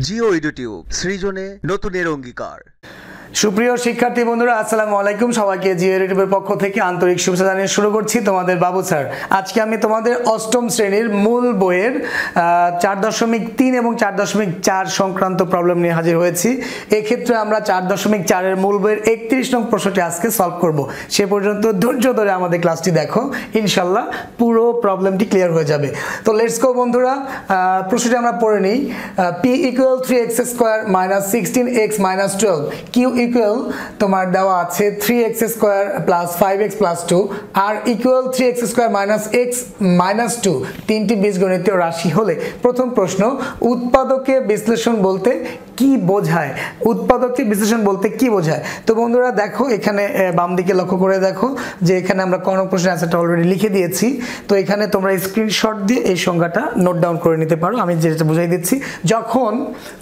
Jio YouTube সৃজনে নতুনের অঙ্গীকার। সুপ্রিয় শিক্ষার্থী বন্ধুরা, আসসালামু আলাইকুম। সবাইকে জিও ইউটিউবের পক্ষ থেকে আন্তরিক শুভেচ্ছা জানিয়ে শুরু করছি তোমাদের বাবু স্যার। আজকে আমি তোমাদের অষ্টম শ্রেণির মূল বইয়ের চার দশমিক তিন এবং চার দশমিক চার সংক্রান্ত প্রবলেম নিয়ে হাজির হয়েছি। এক্ষেত্রে আমরা চার দশমিক চারের মূল বইয়ের একত্রিশ নং প্রশ্নটি আজকে সলভ করব। সে পর্যন্ত ধৈর্য ধরে আমাদের ক্লাসটি দেখো। ইনশাল্লাহ পুরো প্রবলেমটি ক্লিয়ার হয়ে যাবে। তো লেটস গো বন্ধুরা। প্রশ্নটি আমরা পড়ে নিই। P equal three x square minus sixteen x minus twelve Q equal তোমার দেওয়া আছে three x square plus five x plus two R equal three x square minus x minus two তিনটি বীজগণিতীয় রাশি হলে প্রথম প্রশ্ন, উৎপাদকে বিশ্লেষণ বলতে কি বোঝায়? উৎপাদককে বিশ্লেষণ বলতে কি বোঝায়? তো বন্ধুরা দেখো, এখানে বাম দিকে লক্ষ্য করে দেখো যে এখানে আমরা কর্ণ প্রশ্নের অ্যান্সারটা অলরেডি লিখে দিয়েছি। তো এখানে তোমরা স্ক্রিনশট দিয়ে এই সংজ্ঞাটা নোট ডাউন করে নিতে পারো। আমি যেটা বুঝাই দিচ্ছি, যখন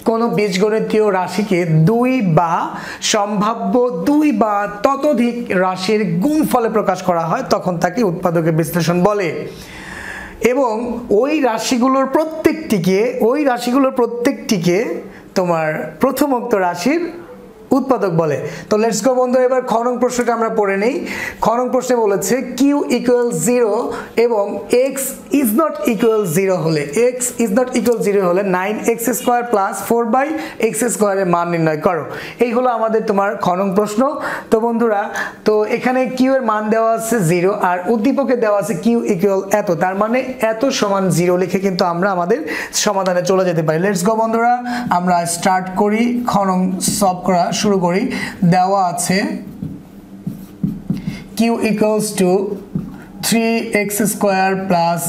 কোনো বীজগণিতীয় রাশিকে দুই বা সম্ভাব্য দুই বা ততোধিক রাশির গুণ ফলে প্রকাশ করা হয়, তখন তাকে উৎপাদকের বিশ্লেষণ বলে। এবং ওই রাশিগুলোর প্রত্যেকটিকে, ওই রাশিগুলোর প্রত্যেকটিকে তোমার প্রথমোক্ত রাশির উৎপাদক বলে। তো লেটস গো বন্ধু এবার খনং প্রশ্নটা আমরা পড়ে নেই। খনং প্রশ্নে বলেছে কিউ ইকুয়াল জিরো এবং x is not equal zero হলে x is not equal zero হলে nine x square plus four by x স্কোয়ারের মান নির্ণয় করো। এই হলো আমাদের তোমার খনং প্রশ্ন। তো বন্ধুরা, তো এখানে কিউ এর মান দেওয়া আছে জিরো আর উদ্দীপকে দেওয়া আছে কিউ ইকুয়াল এত। তার মানে এত সমান জিরো লিখে কিন্তু আমরা আমাদের সমাধানে চলে যেতে পারি। লেটস গো বন্ধুরা, আমরা স্টার্ট করি খনং সলভ করা শুরু করি। দেওয়া আছে Q equals to three x square plus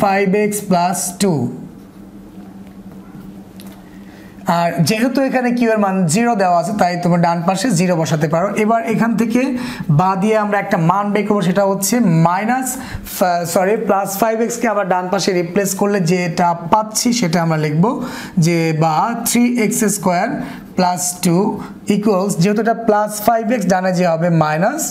five x plus two আর যেহেতু এখানে কিউ এর মান জিরো দেওয়া আছে, তাই তোমার ডান পাশে জিরো বসাতে পারো। এবার এখান থেকে বা দিয়ে আমরা একটা মান বের করব, সেটা হচ্ছে মাইনাস সরি প্লাস ফাইভ এক্সকে আবার ডান পাশে রিপ্লেস করলে যেটা পাচ্ছি, সেটা আমরা লিখব যে বা three x square plus two equals যেহেতু এটা প্লাস ফাইভ এক্স ডানে যে হবে মাইনাস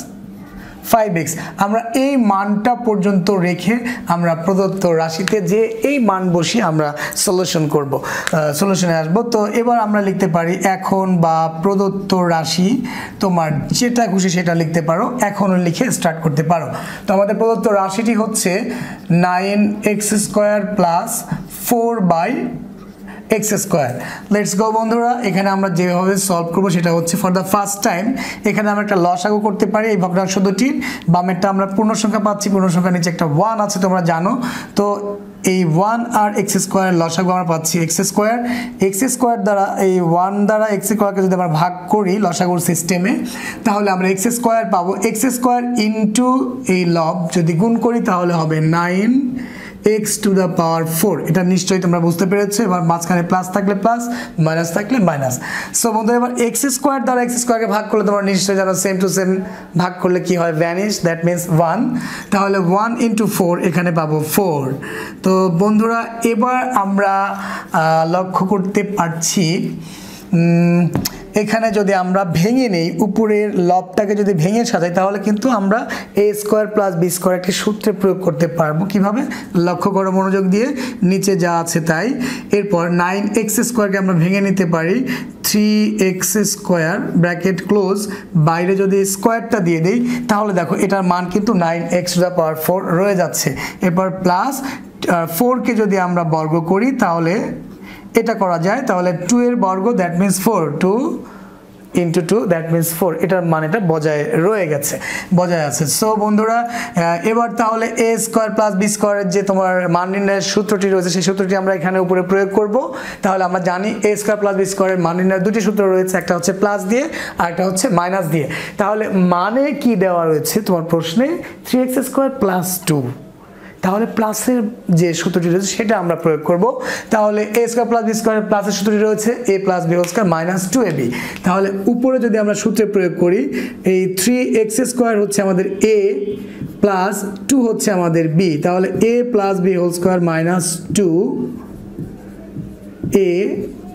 ফাইভ এক্স আমরা এই মানটা পর্যন্ত রেখে আমরা প্রদত্ত রাশিতে যে এই মান বসিয়ে আমরা সলিউশন করব সলিউশনে আসব। তো এবার আমরা লিখতে পারি, এখন বা প্রদত্ত রাশি, তোমার যেটা খুশি সেটা লিখতে পারো, এখনও লিখে স্টার্ট করতে পারো। তো আমাদের প্রদত্ত রাশিটি হচ্ছে nine x square plus four by x square let's go বন্ধুরা। এখানে আমরা যেভাবে সলভ করব সেটা হচ্ছে ফর দ্য ফার্স্ট টাইম এখানে আমরা একটা লসাগু করতে পারি, এই ভগ্নাংশ দুটির। বামেরটা আমরা পূর্ণ সংখ্যা পাচ্ছি পূর্ণ সংখ্যা নিচে একটা ওয়ান আছে, তোমরা জানো। তো এই ওয়ান আর এক্স স্কোয়ার লসাগু আমরা পাচ্ছি এক্স স্কোয়ার এক্স স্কোয়ার দ্বারা, এই ওয়ান দ্বারা এক্স স্কোয়ারকে যদি আমরা ভাগ করি লসাগুর সিস্টেমে তাহলে আমরা এক্স স্কোয়ার পাবো। এক্স স্কোয়ার ইন্টু এই লব যদি গুণ করি, তাহলে হবে nine x to the power four এটা নিশ্চয়ই তোমরা বুঝতে পেরেছ। এবার মাঝখানে প্লাস থাকলে প্লাস মাইনাস থাকলে মাইনাস সো বন্ধু এবার এক্স স্কোয়ার দ্বারা এক্স স্কোয়ারকে ভাগ করলে তোমরা নিশ্চয়ই জানো সেম টু সেম ভাগ করলে কি হয়? ভ্যানিশ দ্যাট মিনস ওয়ান তাহলে ওয়ান ইন্টু ফোর এখানে পাবো ফোর তো বন্ধুরা, এবার আমরা লক্ষ্য করতে পারছি এখানে যদি আমরা ভেঙে নেই, উপরের লবটাকে যদি ভেঙে সাজাই, তাহলে কিন্তু আমরা a square plus b square একটি সূত্রে প্রয়োগ করতে পারব। কীভাবে? লক্ষ্য করো মনোযোগ দিয়ে, নিচে যা আছে তাই। এরপর নাইন এক্স স্কোয়ারকে আমরা ভেঙে নিতে পারি। Three x square bracket close বাইরে যদি স্কোয়ারটা দিয়ে দিই, তাহলে দেখো এটার মান কিন্তু nine x to the power four রয়ে যাচ্ছে। এরপর প্লাস ফোরকে যদি আমরা বর্গ করি, তাহলে এটা করা যায়, তাহলে টু এর বর্গ that means four two into two that means four এটার মানেটা বজায় রয়ে গেছে, বজায় আছে। সো বন্ধুরা এবার তাহলে এ স্কোয়ার প্লাস বি স্কোয়ারের যে তোমার মান নির্ণয়ের সূত্রটি রয়েছে, সেই সূত্রটি আমরা এখানে উপরে প্রয়োগ করব। তাহলে আমরা জানি এ স্কোয়ার প্লাস বি স্কোয়ারের মান নির্ণয়ের দুটি সূত্র রয়েছে, একটা হচ্ছে প্লাস দিয়ে, আর একটা হচ্ছে মাইনাস দিয়ে। তাহলে মানে কি দেওয়া রয়েছে তোমার প্রশ্নে? Three x square plus two তাহলে প্লাসের যে সূত্রটি রয়েছে সেটা আমরা প্রয়োগ করব। তাহলে a square plus b square প্লাসের সূত্রটি রয়েছে a plus b square minus two a b তাহলে উপরে যদি আমরা সূত্রে প্রয়োগ করি, এই থ্রি এক্স স্কোয়ার হচ্ছে আমাদের এ প্লাস টু হচ্ছে আমাদের বি তাহলে a plus b whole square minus two a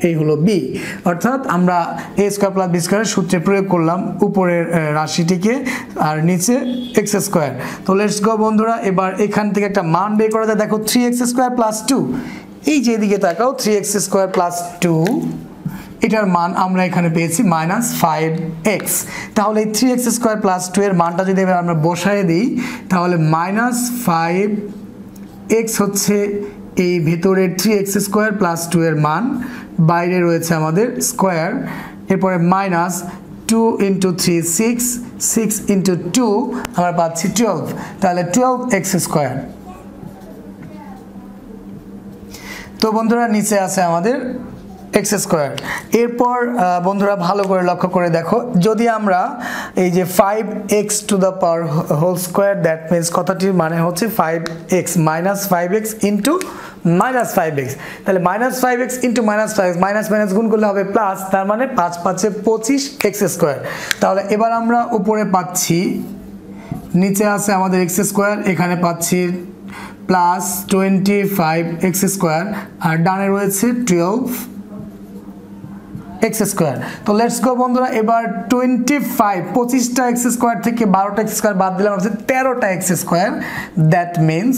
এই হলো বি। অর্থাৎ আমরা এ স্কোয়ার প্লাস বি স্কোয়ারের সূত্রে প্রয়োগ করলাম উপরের রাশিটিকে আর নিচে এক্স স্কোয়ার। তো লেটস গো বন্ধুরা, এবার এখান থেকে একটা মান বের করা যায়। দেখো three x square plus two এই যে এদিকে তাকাও three x square plus two এটার মান আমরা এখানে পেয়েছি মাইনাস ফাইভ এক্স তাহলে এই three x square plus two এর মানটা যদি এবার আমরা বসায় দিই, তাহলে মাইনাস ফাইভ এক্স হচ্ছে এই ভেতরের three x square plus two এর মান। বাইরে রয়েছে আমাদের স্কোয়ার, এরপরে minus two into three six six into two আমরা পাচ্ছি টুয়েলভ তাহলে টুয়েলভ এক্স স্কোয়ার তো বন্ধুরা, নিচে আছে আমাদের এক্স স্কোয়ার এরপর বন্ধুরা, ভালো করে লক্ষ্য করে দেখো। যদি আমরা এই যে five x to the power whole square that means কথাটির মানে হচ্ছে five x minus five x into minus five x তাহলে minus five x into minus five minus minus গুণ করলে হবে প্লাস তার মানে পাঁচ পাঁচে পঁচিশ এক্স স্কোয়ার তাহলে এবার আমরা উপরে পাচ্ছি, নিচে আছে আমাদের এক্স স্কোয়ার এখানে পাচ্ছি plus twenty five x square আর ডানে রয়েছে টুয়েলভ এক্স স্কোয়ার তো লেটস গো বন্ধুরা, এবার টোয়েন্টি ফাইভ পঁচিশটা এক্স স্কোয়ার থেকে বারোটা এক্স স্কোয়ার বাদ দিলাম হচ্ছে তেরোটা এক্স স্কোয়ার দ্যাট মিনস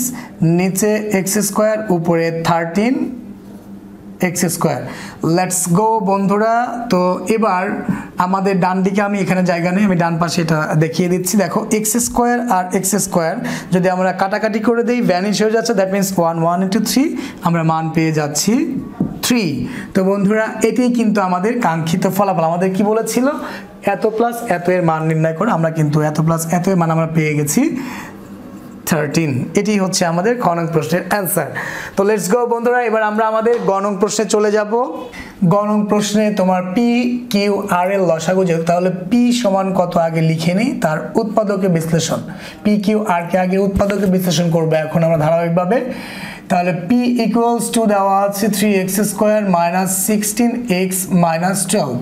নিচে এক্স স্কোয়ার উপরে thirteen x square let's go বন্ধুরা, তো এবার আমাদের ডান দিকে আমি এখানে জায়গা নেই, আমি ডান পাশে এটা দেখিয়ে দিচ্ছি। দেখো এক্স স্কোয়ার আর এক্স স্কোয়ার যদি আমরা কাটাকাটি করে দিই ভ্যানিশ হয়ে যাচ্ছে that means one one into three আমরা মান পেয়ে যাচ্ছি। থ্রি তো বন্ধুরা, এটাই কিন্তু আমাদের কাঙ্ক্ষিত ফলাফল। আমাদের কি বলেছিল? এত প্লাস এত এর মান নির্ণয় করে আমরা কিন্তু এত প্লাস এত এর মান আমরা পেয়ে গেছি থার্টিন এটি হচ্ছে আমাদের গণক প্রশ্নের অ্যান্সার তো লেটস গো বন্ধুরা, এবার আমরা আমাদের গণক প্রশ্নে চলে যাব। গণক প্রশ্নে তোমার পি কিউ আর এর লসাগু যেহেতু, তাহলে পি সমান কত আগে লিখে নিই? তার উৎপাদকের বিশ্লেষণ। পি কিউ আর কে আগে উৎপাদকের বিশ্লেষণ করবে এখন আমরা ধারাবাহিকভাবে। তাহলে পি ইকুয়ালস টু দেওয়া আছে three x square minus sixteen x minus twelve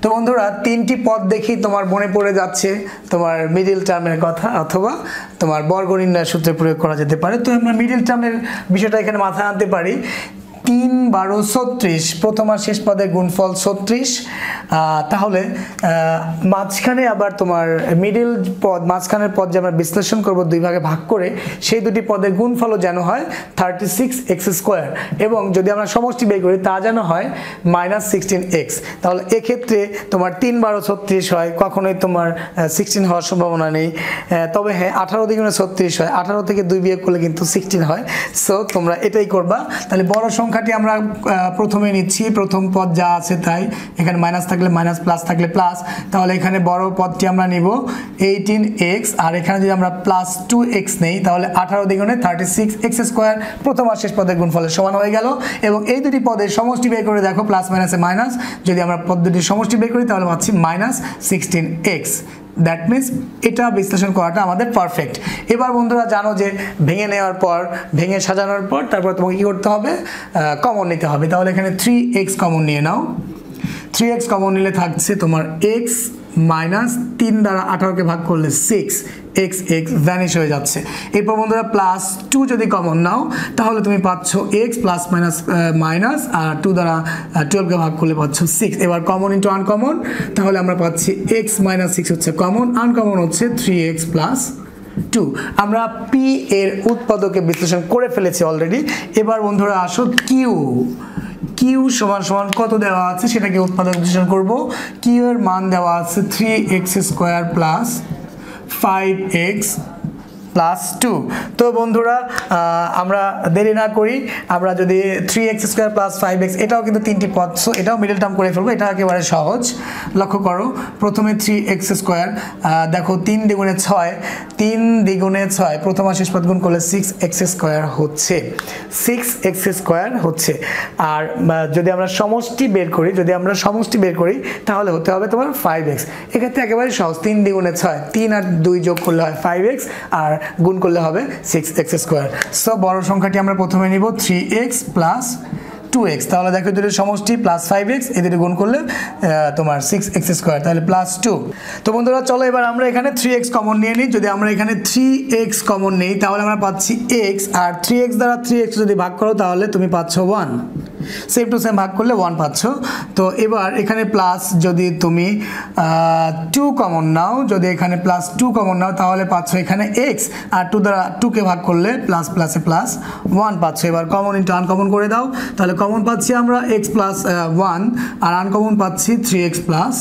তো বন্ধুরা, তিনটি পদ দেখেই তোমার মনে পড়ে যাচ্ছে তোমার মিডিল টার্মের কথা, অথবা তোমার বর্গ নির্ণয় সূত্রে প্রয়োগ করা যেতে পারে। তো আমরা মিডিল টার্মের বিষয়টা এখানে মাথায় আনতে পারি। তিন বারো ছত্রিশ। প্রথম আর শেষ পদের গুণফল ছত্রিশ। তাহলে মাঝখানে আবার তোমার মিডিল পদ, মাঝখানের পদ যে আমরা বিশ্লেষণ করব দুই ভাগে ভাগ করে, সেই দুটি পদের গুণফলও যেন হয় থার্টি সিক্স এক্স স্কোয়ার এবং যদি আমরা সমষ্টি বের করি, তা যেন হয় মাইনাস সিক্সটিন এক্স তাহলে এক্ষেত্রে তোমার তিন বারো ছত্রিশ হয়, কখনোই তোমার সিক্সটিন হওয়ার সম্ভাবনা নেই। তবে হ্যাঁ আঠারো দ্বিগুণে ছত্রিশ হয়। আঠারো থেকে দুই বিয়োগ করলে কিন্তু সিক্সটিন হয়। সো তোমরা এটাই করবা। তাহলে বড় সংখ্যাটি আমরা প্রথমে নিচ্ছি। প্রথম পদ যা আছে তাই। এখানে মাইনাস থাকলে মাইনাস প্লাস থাকলে প্লাস তাহলে এখানে বড় পদটি আমরা নিব এইটিন এক্স আর এখানে যদি আমরা প্লাস টু এক্স নেই, তাহলে আঠারো দ্বিগুণে থার্টি সিক্স এক্স স্কোয়ার প্রথম আর শেষ পদের গুণফলের সমান হয়ে গেল। এবং এই দুটি পদের সমষ্টি বের করে দেখো প্লাস মাইনাসে মাইনাস যদি আমরা পদ দুটির সমষ্টি বের করি, তাহলে পাচ্ছি minus sixteen x that means এটা বিশ্লেষণ করাটা আমাদের পারফেক্ট এবার বন্ধুরা জানো যে ভেঙে নেওয়ার পর, ভেঙে সাজানোর পর তারপর তোমাকে কী করতে হবে? কমন নিতে হবে। তাহলে এখানে থ্রি এক্স কমন নিয়ে নাও। থ্রি এক্স কমন নিলে থাকছে তোমার এক্স মাইনাস তিন দ্বারা আঠারোকে ভাগ করলে সিক্স এক্স এক্স ভ্যানিশ হয়ে যাচ্ছে। এরপর বন্ধুরা প্লাস টু যদি কমন নাও, তাহলে তুমি পাচ্ছ এক্স প্লাস মাইনাস মাইনাস আর টু দ্বারা টুয়েলভকে ভাগ করলে পাচ্ছ সিক্স এবার কমন ইন্টু আনকমন তাহলে আমরা পাচ্ছি এক্স মাইনাস সিক্স হচ্ছে কমন আনকমন হচ্ছে থ্রি এক্স প্লাস টু আমরা পি এর উৎপাদকে বিশ্লেষণ করে ফেলেছি অলরেডি এবার বন্ধুরা, আসো কিউ কিউ সমান সমান কত দেওয়া আছে সেটাকে উৎপাদক বিশ্লেষণ করব। কিউ এর মান দেওয়া আছে three x square plus five x plus two তো বন্ধুরা আমরা দেরি না করি। আমরা যদি three x square plus five x এটাও কিন্তু তিনটি পদ সো এটাও মিডল টার্ম করে ফেলব। এটা একেবারে সহজ। লক্ষ্য করো, প্রথমে থ্রি এক্স স্কোয়ার দেখো তিন দ্বিগুণে ছয়, তিন দ্বিগুণে ছয়, প্রথম আর শেষ পদ গুণ করলে সিক্স এক্স স্কোয়ার হচ্ছে। সিক্স এক্স স্কোয়ার হচ্ছে। আর যদি আমরা সমষ্টি বের করি, যদি আমরা সমষ্টি বের করি, তাহলে হতে হবে তোমার ফাইভ এক্স এক্ষেত্রে একেবারে সহজ, তিন দ্বিগুণে ছয়, তিন আর দুই যোগ করলে হয় ফাইভ এক্স আর গুণ করলে হবে সিক্স এক্স স্কোয়ার সো বড় সংখ্যাটি আমরা প্রথমে নিব three x plus two x তাহলে দেখো দুটোর সমষ্টি প্লাস ফাইভ এক্স এদের গুণ করলে তোমার সিক্স এক্স স্কোয়ার তাহলে প্লাস টু তো বন্ধুরা, চলো এবার আমরা এখানে থ্রি এক্স কমন নিয়ে নিই। যদি আমরা এখানে থ্রি এক্স কমন নিই, তাহলে আমরা পাচ্ছি এক্স আর থ্রি এক্স দ্বারা থ্রি এক্স যদি ভাগ করো, তাহলে তুমি পাচ্ছ ওয়ান সেম টু সেম ভাগ করলে ওয়ান পাচ্ছ। তো এবার এখানে প্লাস যদি তুমি টু কমন নাও, যদি এখানে প্লাস টু কমন নাও, তাহলে পাচ্ছ এখানে এক্স আর টু দ্বারা টুকে ভাগ করলে প্লাস প্লাসে প্লাস ওয়ান পাচ্ছ। এবার কমন ইন্টু আনকমন করে দাও। তাহলে কমন পাচ্ছি আমরা এক্স প্লাস ওয়ান আর আনকমন পাচ্ছি থ্রি এক্স প্লাস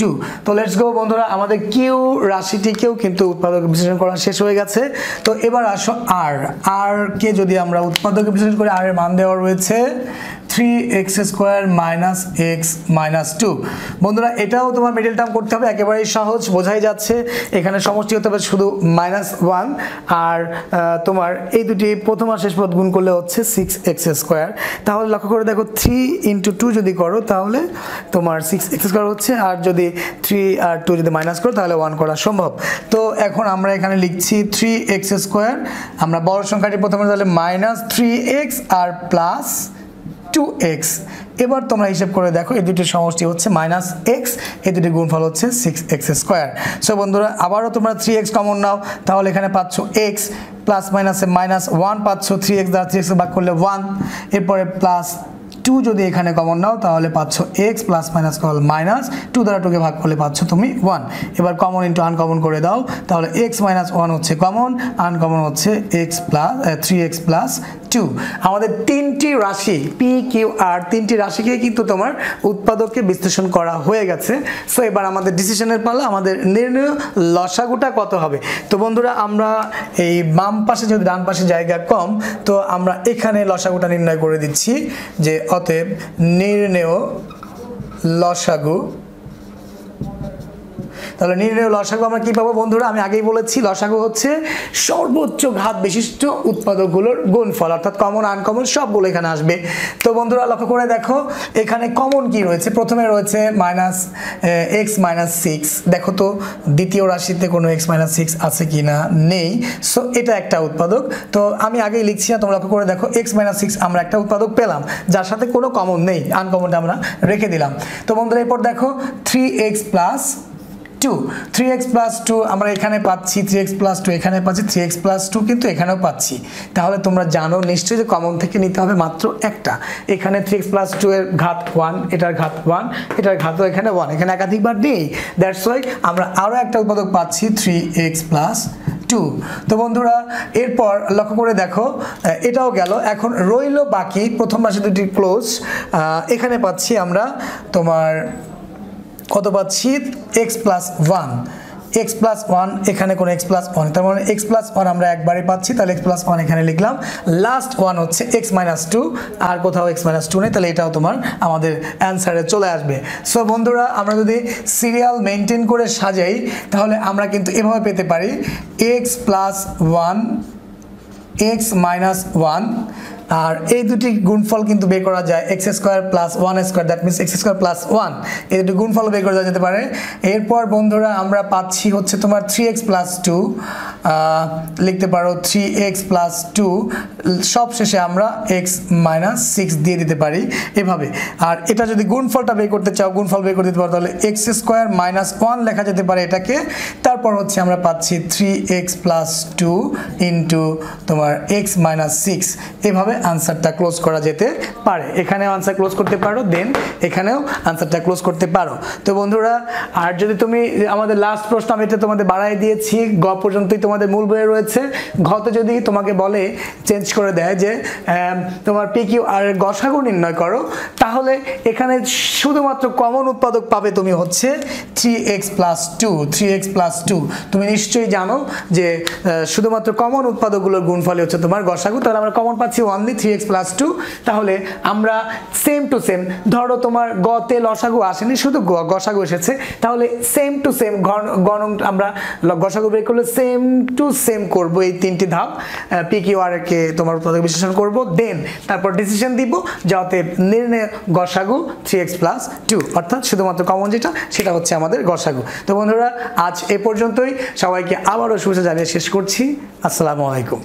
টু তো লেটস গো বন্ধুরা, আমাদের কিউ রাশিটিকেও কিন্তু উৎপাদক বিশ্লেষণ করা শেষ হয়ে গেছে। তো এবার আসো আর আর কে যদি আমরা উৎপাদক বিশ্লেষণ করি আর এর মান দেওয়া রয়েছে three x square minus x minus two বন্ধুরা, এটাও তোমার মিডল টার্ম করতে হবে, একেবারেই সহজ, বোঝাই যাচ্ছে। এখানে সমষ্টি হতে হবে শুধু মাইনাস ওয়ান আর তোমার এই দুটি প্রথম আর শেষ পদ গুণ করলে হচ্ছে সিক্স এক্স স্কোয়ার তাহলে লক্ষ্য করে দেখো থ্রি ইন্টু টু যদি করো, তাহলে তোমার সিক্স এক্স স্কোয়ার হচ্ছে, আর যদি থ্রি আর টু যদি মাইনাস করো, তাহলে ওয়ান করা সম্ভব। তো এখন আমরা এখানে লিখছি থ্রি এক্স স্কোয়ার আমরা বড় সংখ্যাটি প্রথমে তাহলে মাইনাস থ্রি এক্স আর প্লাস টু এক্স এবার তোমরা হিসেব করে দেখো, এই দুটির সমষ্টি হচ্ছে মাইনাস এক্স এই দুটি গুণফল হচ্ছে সিক্স এক্স স্কোয়ার সো বন্ধুরা, আবারও তোমরা থ্রি এক্স কমন নাও, তাহলে এখানে পাচ্ছ এক্স প্লাস মাইনাসে মাইনাস ওয়ান পাচ্ছ থ্রি এক্স দ্বারা থ্রি এক্স ভাগ করলে ওয়ান এরপরে প্লাস টু যদি এখানে কমন নাও, তাহলে পাচ্ছ x plus minus call minus two দ্বারা টুকে ভাগ করলে পাচ্ছ তুমি ওয়ান এবার কমন ইন্টু আনকমন করে দাও, তাহলে এক্স মাইনাস ওয়ান হচ্ছে কমন আনকমন হচ্ছে x plus three x plus two আমাদের তিনটি রাশি পি কিউ আর তিনটি রাশিকে কিন্তু তোমার উৎপাদককে বিশ্লেষণ করা হয়ে গেছে। সো এবার আমাদের ডিসিশনের পালা, আমাদের নির্ণয় লসাগুটা কত হবে? তো বন্ধুরা, আমরা এই বাম পাশে যদি ডান পাশে জায়গা কম, তো আমরা এখানে লসাগুটা নির্ণয় করে দিচ্ছি যে অতএব নির্ণেয় লসাগু তাহলে নির্ণয় লসাগু, আমরা কী পাবো বন্ধুরা? আমি আগেই বলেছি, লসাগু হচ্ছে সর্বোচ্চ ঘাত বিশিষ্ট উৎপাদকগুলোর গুণফল, অর্থাৎ কমন আনকমন সবগুলো এখানে আসবে। তো বন্ধুরা, লক্ষ্য করে দেখো, এখানে কমন কি রয়েছে? প্রথমে রয়েছে মাইনাস এক্স মাইনাস সিক্স দেখো তো, দ্বিতীয় রাশিতে কোনো এক্স মাইনাস সিক্স আছে কি না নেই। সো এটা একটা উৎপাদক। তো আমি আগেই লিখছি না, তোমরা লক্ষ্য করে দেখো এক্স মাইনাস সিক্স আমরা একটা উৎপাদক পেলাম। যার সাথে কোনো কমন নেই আনকমনটা আমরা রেখে দিলাম। তো বন্ধুরা, এরপর দেখো three x plus two three x plus two আমরা এখানে পাচ্ছি থ্রি এক্স প্লাস টু এখানে পাচ্ছি থ্রি এক্স প্লাস টু কিন্তু এখানেও পাচ্ছি। তাহলে তোমরা জানো নিশ্চয়ই যে কমন থেকে নিতে হবে মাত্র একটা। এখানে থ্রি এক্স প্লাস টু এর ঘাত ওয়ান এটার ঘাত ওয়ান এটার ঘাতও এখানে ওয়ান এখানে একাধিকবার নেই। দ্যাটস ওয়াই আমরা আরও একটা উৎপাদক পাচ্ছি থ্রি এক্স প্লাস টু তো বন্ধুরা, এরপর লক্ষ্য করে দেখো এটাও গেল। এখন রইল বাকি প্রথম মাসে দুটি ক্লোজ এখানে পাচ্ছি আমরা তোমার কত পাচ্ছি? X plus one x plus one এখানে কোনো এক্স প্লাস ওয়ান তার মানে এক্স প্লাস ওয়ান আমরা একবারে পাচ্ছি, তাহলে এক্স প্লাস ওয়ান এখানে লিখলাম। লাস্ট ওয়ান হচ্ছে এক্স মাইনাস টু আর কোথাও এক্স মাইনাস টু নেই, তাহলে এটাও তোমার আমাদের অ্যান্সারে চলে আসবে। সো বন্ধুরা, আমরা যদি সিরিয়াল মেনটেন করে সাজাই, তাহলে আমরা কিন্তু এভাবে পেতে পারি x plus one x minus one আর এই দুটি গুণফল কিন্তু বের করা যায় x square plus one square that means x square plus one এই দুটি গুণফল বের করা যেতে পারে। এরপর বন্ধুরা আমরা পাচ্ছি হচ্ছে তোমার থ্রি এক্স প্লাস টু লিখতে পারো থ্রি এক্স প্লাস টু সব শেষে আমরা এক্স মাইনাস সিক্স দিয়ে দিতে পারি এভাবে। আর এটা যদি গুণফলটা বের করতে চাও, গুণফল বের করে দিতে পারো, তাহলে এক্স স্কোয়ার মাইনাস ওয়ান লেখা যেতে পারে এটাকে। তারপর হচ্ছে আমরা পাচ্ছি three x plus two into তোমার এক্স মাইনাস সিক্স এভাবে আনসারটা ক্লোজ করা যেতে পারে। এখানেও আনসার ক্লোজ করতে পারো দেন এখানেও আনসারটা ক্লোজ করতে পারো। তো বন্ধুরা, আর যদি তুমি আমাদের লাস্ট প্রশ্ন, আমি এটা তোমাদের বাড়াই দিয়েছি, গ পর্যন্তই তোমাদের মূল বইয়ে রয়েছে। ঘতে যদি তোমাকে বলে চেঞ্জ করে দেয় যে তোমার পি কিউ আর গসাগু নির্ণয় করো, তাহলে এখানে শুধুমাত্র কমন উৎপাদক পাবে তুমি হচ্ছে three x plus two three x plus two তুমি নিশ্চয়ই জানো যে শুধুমাত্র কমন উৎপাদকগুলোর গুণফলে হচ্ছে তোমার গসাগু, তাহলে আমরা কমন পাচ্ছি only three x plus two তাহলে আমরা সেম টু সেম ধরো তোমার গতে লসাগু আসেনি, শুধু গসাগু এসেছে, তাহলে সেম টু সেম গণং আমরা গসাগু বের করলে সেম টু সেম করব এই তিনটি ধাপ পি কিউ আর কে তোমার উৎপাদক বিশ্লেষণ করব দেন তারপর ডিসিশন দিব, যাতে নির্ণয় গসাগু থ্রি এক্স প্লাস টু অর্থাৎ শুধুমাত্র কমন যেটা, সেটা হচ্ছে আমাদের গসাগু। তো বন্ধুরা, আজ এ পর্যন্তই, সবাইকে আবারও শুভেচ্ছা জানিয়ে শেষ করছি, আসসালামু আলাইকুম।